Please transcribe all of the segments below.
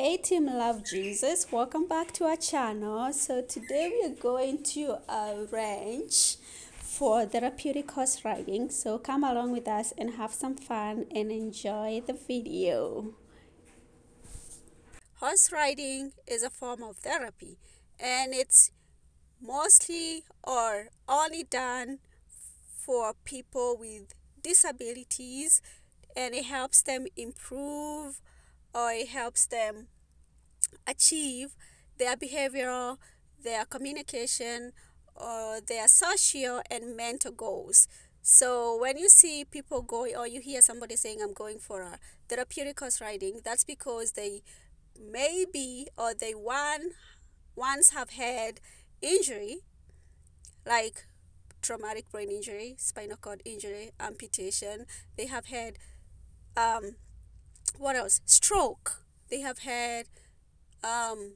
team love jesus. Welcome back to our channel. So today we are going to arrange for therapeutic horse riding. So come along with us and have some fun and enjoy the video. Horse riding is a form of therapy and it's mostly or only done for people with disabilities and it helps them improve or it helps them achieve their behavioral, their communication, or their social and mental goals. So when you see people going or you hear somebody saying I'm going for a therapeutic horse riding, that's because they maybe or they one once have had injury like traumatic brain injury, spinal cord injury, amputation. They have had um, what else? Stroke. They have had um,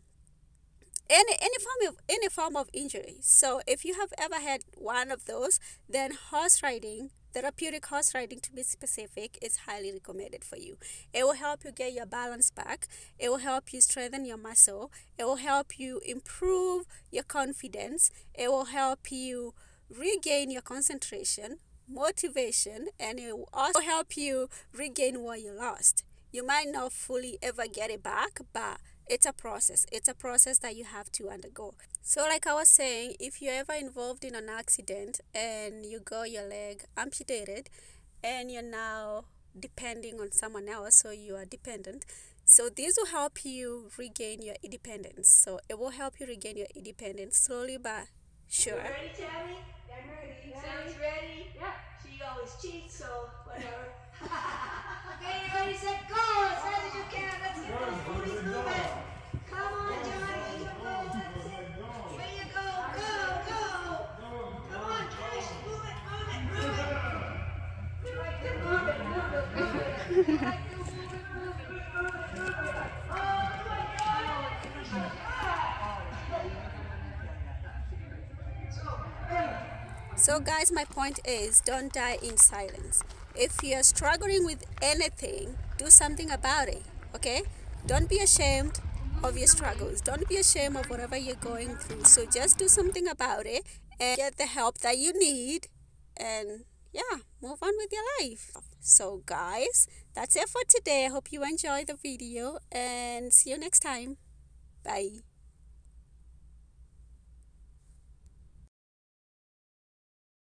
any any form of any form of injury. So if you have ever had one of those, then horse riding, therapeutic horse riding to be specific, is highly recommended for you. It will help you get your balance back. It will help you strengthen your muscle. It will help you improve your confidence. It will help you regain your concentration, motivation, and it will also help you regain what you lost. You might not fully ever get it back, but it's a process. It's a process that you have to undergo. So, like I was saying, if you're ever involved in an accident and you got your leg amputated and you're now depending on someone else, so you are dependent. So, this will help you regain your independence. So, it will help you regain your independence slowly but sure. Ready, Tammy? I'm ready. Sounds ready? Yeah. She always cheats, so whatever. okay, you ready, set, go! As fast as you can. Let's get those booties moving. Come on, Johnny. You go. That's it. There you go. Go, go. Come on, Trish. Move it, move it, move it. You like to move it, move it, move it. You like to move it, move it, move it, move it. Oh, my God. So, guys, my point is don't die in silence. If you're struggling with anything, do something about it, okay? Don't be ashamed of your struggles. Don't be ashamed of whatever you're going through. So, just do something about it and get the help that you need and yeah, move on with your life. So, guys, that's it for today. I hope you enjoyed the video and see you next time. Bye.